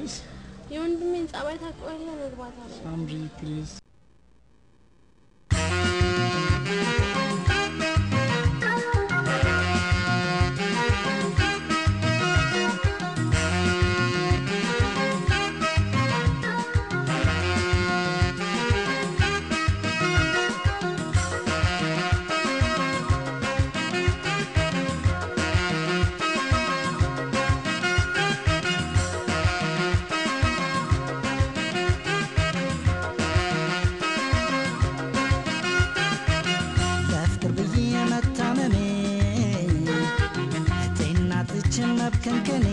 ፕሊዝ የወንድሜን ጸባይ ታውቀዋለህ። መግባት አለ ሳምሪ ፕሊዝ መብከንከኔ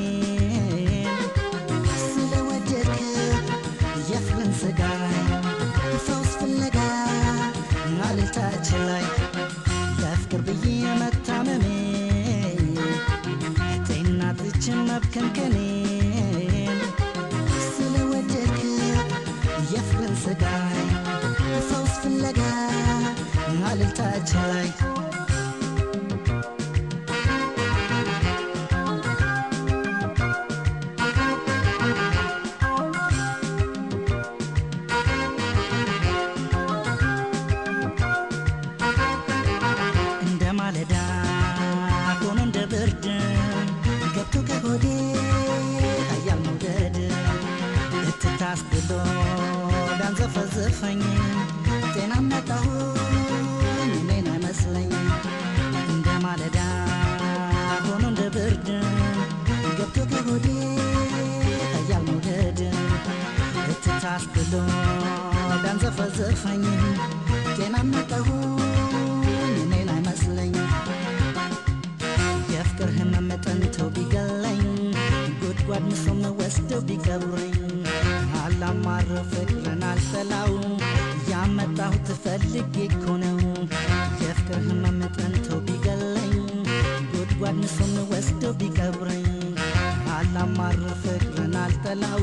ስለወደድክ የፍቅርን ስጋ ላይ ለፍቅር ብዬ መታመሜ ስለወደድክ የፍቅርን ስጋ ፈውስ ላይ እትታስ ብሎ ዳንዘፈዘፈኝ። ጤና መጣሁኝ እኔን አይመስለኝ። እንደ ማለዳ ሆኖ እንደ ብርድ ገብቶ ከሆዴ ኃያል መውደድ እትታስ ብሎ ዳንዘፈዘፈኝ። ጤና መጣሁኝ እኔን አይመስለኝ። የፍቅር ህመም ጠንተው ቢገለኝ። ጉድጓድ ምሶም ወስደው ቢቀብረኝ ፍቅርን አልጠላው ያመጣሁት ፈልጌ እኮ ነው። የፍቅር ህመም ጠንተው ቢገለኝ ጉድጓድ ምሶም ወስደው ቢቀብረኝ። አላማር ፍቅርን አልጠላው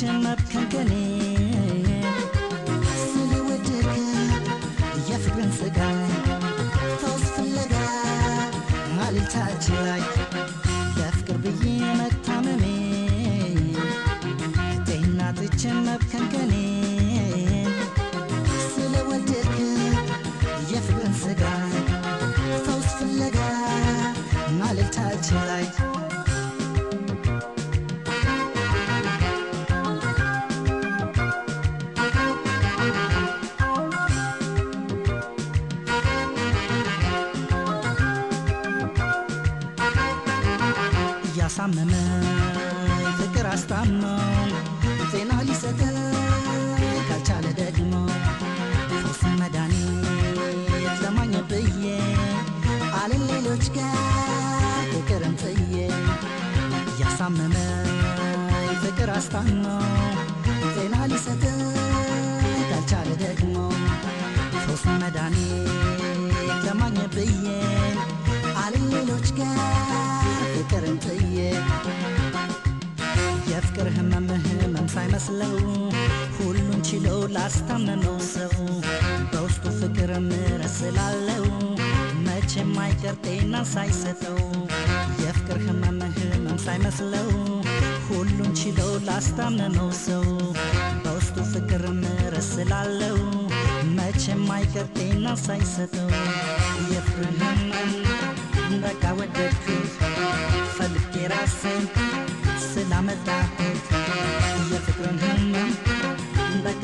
ጤና ጥቼ መብከንከኔ ስለወደድክ የፍቅርን ስጋ ፈውስ ፍለጋ አልልታች ላይ እያሳመመ ፍቅር አስታሞ ጤና ሊሰጥ ካልቻለ ደግሞ ፈውስ መድኃኒት ለማግኘት ብዬ አልን ሌሎች ጋር ፍቅርን ጥዬ እያሳመመ ፍቅር አስታሞ ጤና ሊሰጥ ካልቻለ ደግሞ ፈውስ መድኃኒት ለማግኘት ብዬ አልን ሌሎች ጋር ፍቅርን ጥዬ የፍቅር ህመም ህመም ሳይመስለው ሁሉን ችሎ ላስታመመው ሰው በውስጡ ፍቅር ምሕረት ስላለው መቼም አይቀር ጤና ሳይሰጠው የፍቅር ህመም ህመም ሳይመስለው ሁሉን ችሎ ላስታመመው ሰው በውስጡ ፍቅር ምሕረት ስላለው መቼም አይቀር ጤና ሳይሰጠው የፍቅር ህመም ወደድኩት ፈልጌ ራሴን ስላመጣሁት የፍቅርን ህመም በቃ